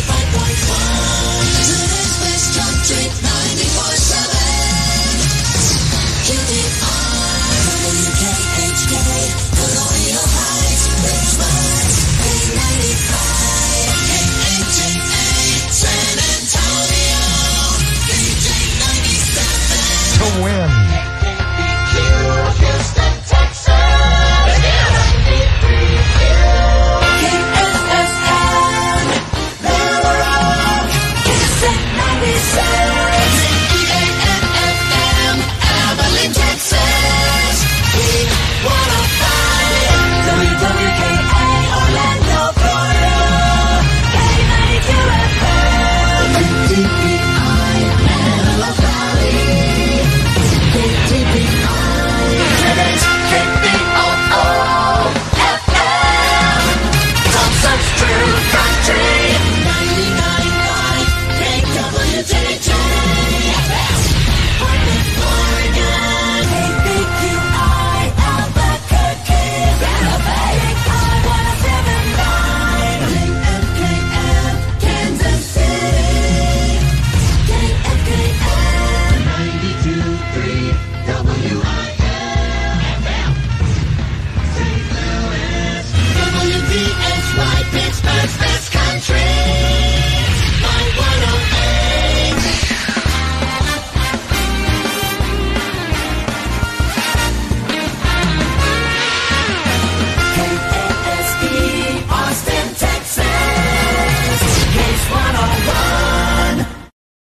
95.3.